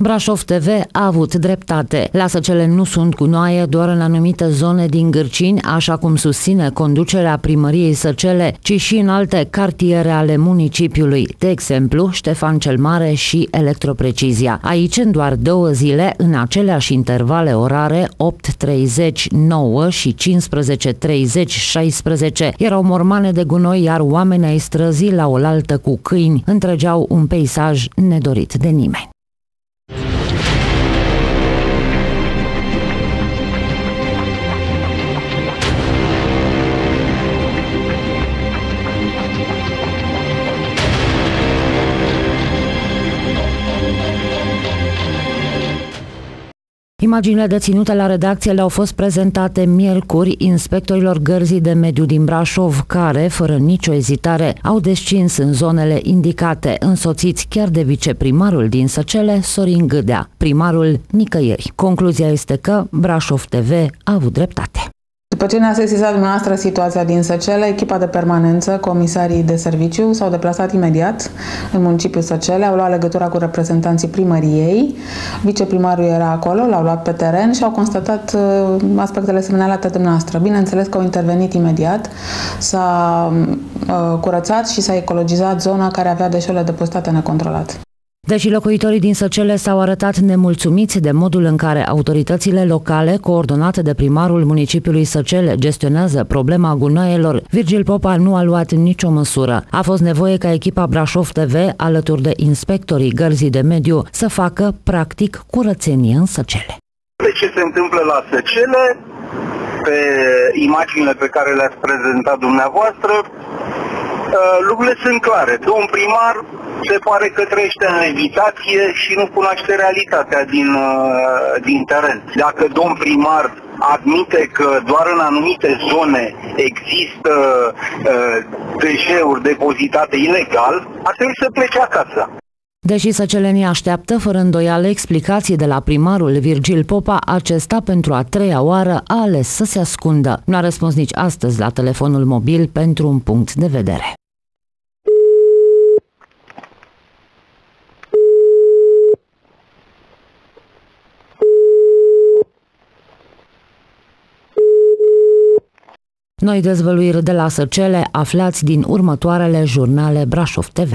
Brașov TV a avut dreptate. Lasă cele nu sunt gunoaie doar în anumite zone din Gârcini, așa cum susține conducerea primăriei Săcele, ci și în alte cartiere ale municipiului, de exemplu Ștefan cel Mare și Electroprecizia. Aici, în doar două zile, în aceleași intervale orare, 8.30, 9 și 15.30, 16, erau mormane de gunoi, iar oamenii ai străzii la oaltă cu câini întregeau un peisaj nedorit de nimeni. Imaginile deținute la redacție le-au fost prezentate miercuri inspectorilor gărzii de mediu din Brașov, care, fără nicio ezitare, au descins în zonele indicate, însoțiți chiar de viceprimarul din Săcele, Sorin Gâdea, primarul nicăieri. Concluzia este că Brașov TV a avut dreptate. După ce ne-a sesizat dumneavoastră situația din Săcele, echipa de permanență, comisarii de serviciu s-au deplasat imediat în municipiul Săcele, au luat legătura cu reprezentanții primăriei, viceprimarul era acolo, l-au luat pe teren și au constatat uh, aspectele semnalate de dumneavoastră. Bineînțeles că au intervenit imediat, s-a uh, curățat și s-a ecologizat zona care avea deșeurile depozitate necontrolat. Deși locuitorii din Săcele s-au arătat nemulțumiți de modul în care autoritățile locale, coordonate de primarul municipiului Săcele, gestionează problema gunoaielor, Virgil Popa nu a luat nicio măsură. A fost nevoie ca echipa Brașov TV, alături de inspectorii gărzii de mediu, să facă, practic, curățenie în Săcele. De ce se întâmplă la Săcele, pe imaginile pe care le-ați prezentat dumneavoastră, uh, lucrurile sunt clare. Domn primar se pare că trăiește în levitație și nu cunoaște realitatea din, uh, din teren. Dacă domn primar admite că doar în anumite zone există uh, deșeuri depozitate ilegal, ar trebui să plece acasă. Deși Săcelenii așteaptă fără îndoială explicații de la primarul Virgil Popa, acesta pentru a treia oară a ales să se ascundă. Nu a răspuns nici astăzi la telefonul mobil pentru un punct de vedere. Noi dezvăluiri de la Săcele aflați din următoarele jurnale Brașov TV.